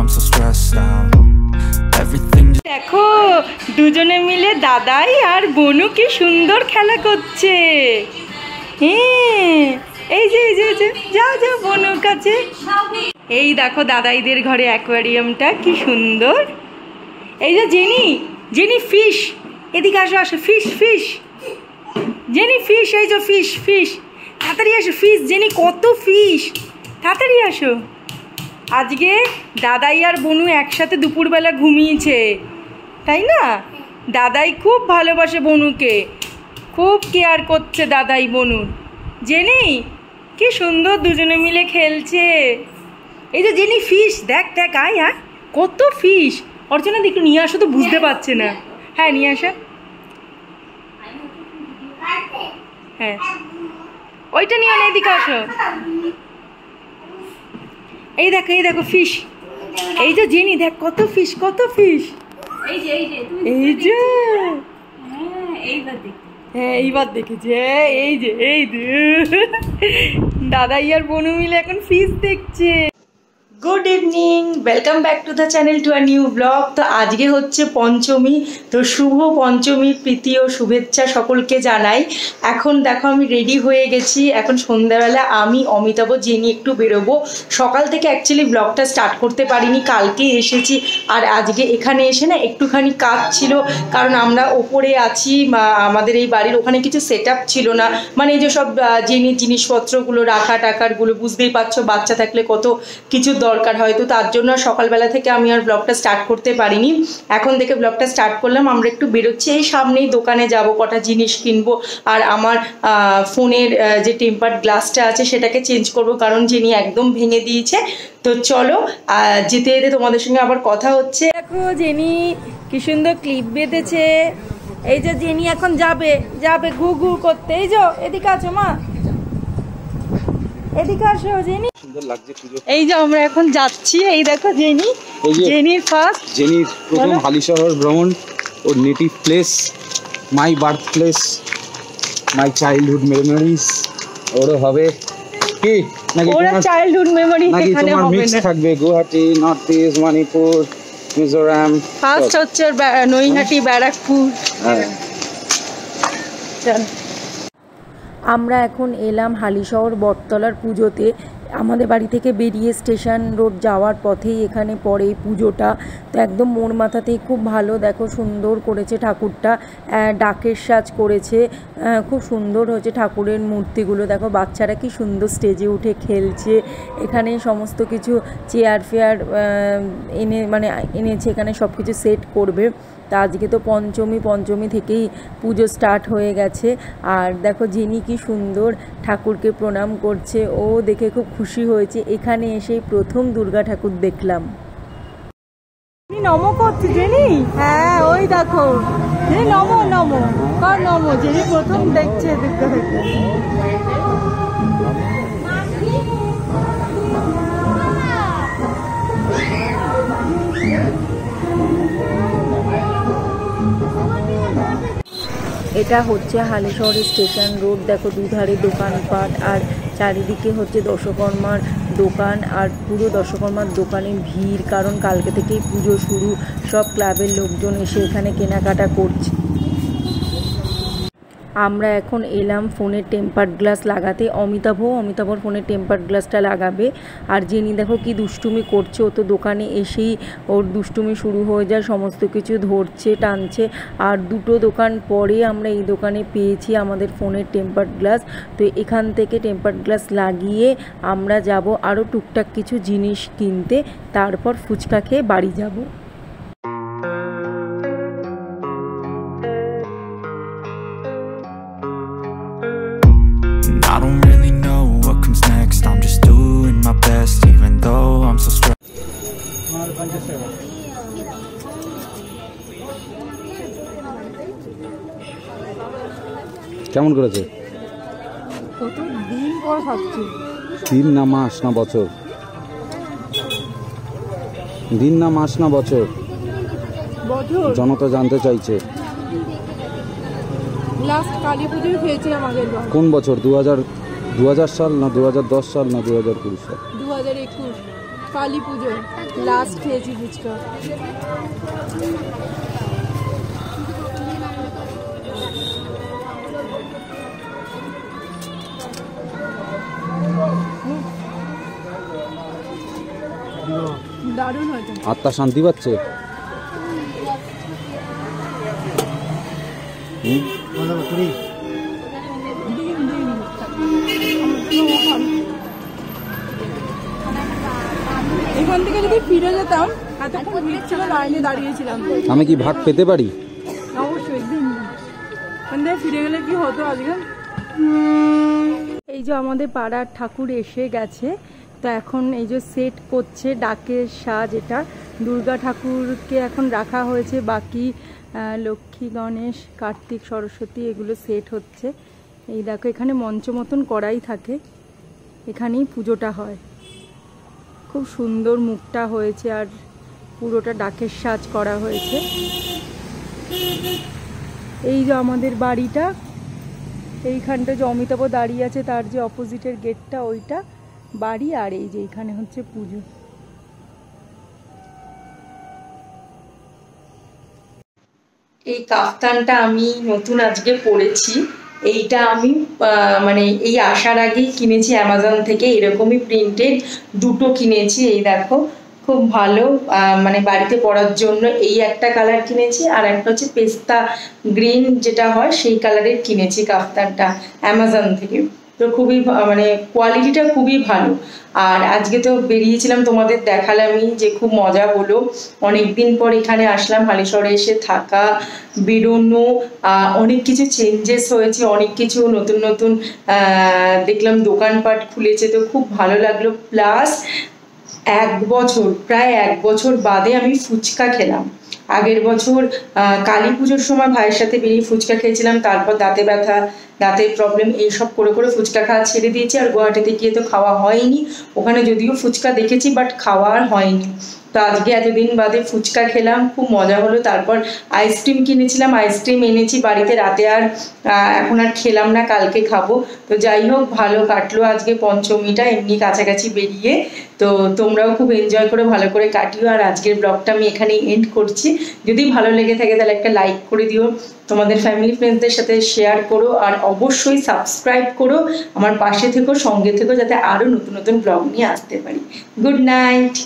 lifestyle. Everything just দেখো, দুজনে মিলে দাদাই আর বনু কি সুন্দর খেলা করছে। হ্যাঁ এই যে এই যে যাও যাও বনুর কাছে। এই দেখো দাদাইদের ঘরে অ্যাকোয়ারিয়ামটা কি সুন্দর। এই যে জেনি জেনি ফিশ এদিকে আসো আসো ফিশ ফিশ জেনি ফিশ এই যে ফিশ ফিশ তাড়াতাড়ি আসো ফিশ জেনি কত ফিশ তাড়াতাড়ি আসো। আজকে দাদাই আর বনু একসাথে দুপুরবেলা ঘুমিয়েছে তাই না? দাদাই খুব ভালোবাসে বনুকে খুব কেয়ার করছে দাদাই বনুর জেনি কি সুন্দর দুজনে মিলে খেলছে। এই যে জেনি ফিশ দেখ দেখ আয় আয় কত ফিশ অর্চনা একটু নিয়ে আসো তো বুঝতে পারছে না। হ্যাঁ নিয়ে আসা হ্যাঁ। ওইটা নিয়ে এদিকে আসো। এই দেখো এই দেখো ফিশ এই যে জেনি দেখ কত ফিশ কত ফিশ এই যে এই যে এই যে। হ্যাঁ এইবার হ্যাঁ এইবার দেখেছি। হ্যাঁ এই যে এই যে। দাদাই আর বনু মিলে এখন ফিশ দেখছে। Good evening welcome back to the channel to a new blog তো আজকে হচ্ছে পঞ্চমী তো শুভ পঞ্চমীর প্রীতি ও শুভেচ্ছা সকলকে জানাই। এখন দেখো আমি রেডি হয়ে গেছি। এখন সন্ধ্যাবেলা আমি অমিতাভ জেনি একটু বেরোবো। সকাল থেকে অ্যাকচুয়ালি ব্লগটা স্টার্ট করতে পারিনি কালকে এসেছি। আর আজকে এখানে এসে না একটুখানি কাজ ছিল কারণ আমরা ওপরে আছি আমাদের এই বাড়ির ওখানে কিছু সেট ছিল না। মানে এই যে সব আহ, জিনিসপত্রগুলো রাখা টাকারগুলো বুঝতেই পারছ বাচ্চা থাকলে কত কিছু দরকার। হয় তো তার জন্য সকালবেলা থেকে আমি আর ব্লগটা স্টার্ট করতে পারিনি। এখন থেকে ব্লগটা স্টার্ট করলাম, আমরা একটু বেরোচ্ছি, এই সামনেই দোকানে যাব, কটা জিনিস কিনবো। আর আমার ফোনের যে টেম্পার্ড গ্লাসটা আছে, সেটাকে চেঞ্জ করব, কারণ যিনি একদম ভেঙে দিয়েছে। তো চলো যেতে যেতে তোমাদের সঙ্গে আবার কথা হচ্ছে। দেখো, জেনি কি সুন্দর ক্লিপ বেঁধেছে। এই যে জেনি এখন যাবে যাবে ঘু ঘু করতে। এই যে, এদিকে আছো মা? এদিকে আসো জেনি। সুন্দর লাগছে পুজো। এই যে আমরা এখন যাচ্ছি এই দেখো জেনি। জেনির ফার্স্ট জেনির প্রথম হালিশহর ভ্রমণ ওর native place my birth place my childhood memories ওরও হবে কি? নাকি ওরা চাইল্ডহুড মেমোরি এখানে হবে মিক্স থাকবে Guwahati north east Manipur Mizoram first হচ্ছে নৈহাটি ব্যারাকপুর। হ্যাঁ। চল। আমরা এখন এলাম হালিশহর বটতলার পুজোতে। আমাদের বাড়ি থেকে বেরিয়ে স্টেশন রোড যাওয়ার পথেই এখানে পড়ে এই পুজোটা। তো একদম মোড় মাথাতেই খুব ভালো, দেখো সুন্দর করেছে ঠাকুরটা। ডাকের সাজ করেছে। খুব সুন্দর হয়েছে ঠাকুরের মূর্তিগুলো। দেখো বাচ্চারা কি সুন্দর স্টেজে উঠে খেলছে। এখানে সমস্ত কিছু চেয়ার ফেয়ার এনে মানে এনেছে, এখানে সব কিছু সেট করবে। তা আজকে তো পঞ্চমী পঞ্চমী থেকেই পুজো স্টার্ট হয়ে গেছে। আর দেখো যিনি কি সুন্দর ঠাকুরকে প্রণাম করছে ও দেখে খুব খুশি হয়েছে। এখানে এসেই প্রথম দুর্গা ঠাকুর দেখলাম। নম করছে জেনি? হ্যাঁ ওই দেখো। জেনি নম নম। কর নম জেনি প্রথম দেখছে দেখতে দেখতে। এটা হচ্ছে হালেশ্বর স্টেশন রোড। দেখো দুধারে দোকানপাট আর চারিদিকে হচ্ছে দশকর্মার দোকান আর পুরো দশকর্মার দোকানে ভিড়, কারণ কালকে থেকেই পুজো শুরু। সব ক্লাবের লোকজন এসে এখানে কেনাকাটা করছে। আমরা এখন এলাম ফোনের টেম্পার্ড গ্লাস লাগাতে। অমিতাভ, অমিতাভর ফোনের টেম্পার্ড গ্লাসটা লাগাবে। আর জেনি দেখো কি দুষ্টুমি করছে। ও তো দোকানে এসেই ওর দুষ্টুমি শুরু হয়ে যায়, সমস্ত কিছু ধরছে, টানছে। আর দুটো দোকান পরে আমরা এই দোকানে পেয়েছি আমাদের ফোনের টেম্পার্ড গ্লাস। তো এখান থেকে টেম্পার্ড গ্লাস লাগিয়ে আমরা যাব আরও টুকটাক কিছু জিনিস কিনতে। তারপর ফুচকা খেয়ে বাড়ি যাব। কেমন করেছে? দিন না মাস না বছর? দিন না মাস না বছর? জনতা জানতে চাইছে। কোন বছর? দু হাজার দু হাজার সাল না দু হাজার দশ সাল না দু হাজার কুড়ি সাল? দু হাজার একুশ কালী পুজো। লাস্ট খেয়েছি ফুচকা আত্মা শান্তি পাচ্ছে? এখান থেকে যদি ফিরে যেতাম এতক্ষণ ভিড় ছিল লাইনে দাঁড়িয়েছিলাম। আমি কি ভাগ পেতে পারি? অবশ্যই ফিরে গেলে কি হতো আজকে এই যে আমাদের পাড়ার ঠাকুর এসে গেছে, তো এখন এই যে সেট করছে ডাকের সাজ এটা। দুর্গা ঠাকুরকে এখন রাখা হয়েছে, বাকি লক্ষ্মী, গণেশ, কার্তিক, সরস্বতী এগুলো সেট হচ্ছে। এই দেখো, এখানে মঞ্চ মতন করাই থাকে। এখানেই পুজোটা হয়। খুব সুন্দর মুখটা হয়েছে আর পুরোটা ডাকের সাজ করা হয়েছে। এই যে আমাদের বাড়িটা এইখানটা যে অমিতাভ দাঁড়িয়ে আছে, তার যে অপোজিটের গেটটা, ওইটা বাড়ি আর এই যে এইখানে হচ্ছে পুজো। এই কাফতানটা আমি নতুন আজকে পরেছি এইটা আমি মানে এই আসার আগেই কিনেছি অ্যামাজন থেকে, এরকমই প্রিন্টেড দুটো কিনেছি। এই দেখো খুব ভালো মানে বাড়িতে পরার জন্য এই একটা কালার কিনেছি আর একটা হচ্ছে পেস্তা গ্রিন যেটা হয় সেই কালারের কিনেছি কাফতানটা অ্যামাজন থেকে। তো খুবই মানে কোয়ালিটিটা খুবই ভালো। আর আজকে তো বেরিয়েছিলাম তোমাদের দেখালামই যে খুব মজা হলো। অনেক দিন পর এখানে আসলাম, হালিশহরে এসে থাকা, বেরোনো অনেক কিছু চেঞ্জেস হয়েছে, অনেক কিছু নতুন নতুন দেখলাম দোকানপাট খুলেছে, তো খুব ভালো লাগল। প্লাস এক বছর, প্রায় এক বছর বাদে আমি ফুচকা খেলাম। আগের বছর কালী পুজোর সময় ভাইয়ের সাথে বেরিয়ে ফুচকা খেয়েছিলাম, তারপর দাঁতে ব্যথা, দাঁতের প্রবলেম এইসব করে করে ফুচকা খাওয়া ছেড়ে দিয়েছি। আর গুয়াহাটিতে গিয়ে তো খাওয়া হয়নি, ওখানে যদিও ফুচকা দেখেছি বাট খাওয়া আর হয়নি। তো আজকে এতদিন বাদে ফুচকা খেলাম, খুব মজা হলো। তারপর আইসক্রিম কিনেছিলাম আইসক্রিম এনেছি বাড়িতে, রাতে আর এখন আর খেলাম না, কালকে খাব। তো যাই হোক, ভালো কাটলো আজকে পঞ্চমীটা, এমনি কাছাকাছি বেরিয়ে। তো তোমরাও খুব এনজয় করে, ভালো করে কাটিও। আর আজকের ব্লগটা আমি এখানেই এন্ড করছি। যদি ভালো লেগে থাকে, তাহলে একটা লাইক করে দিও। তোমাদের ফ্যামিলি ফ্রেন্ডসদের সাথে শেয়ার করো। আর অবশ্যই সাবস্ক্রাইব করো। আমার পাশে থেকো, সঙ্গে থেকো, যাতে আরও নতুন নতুন ব্লগ নিয়ে আসতে পারি। Good night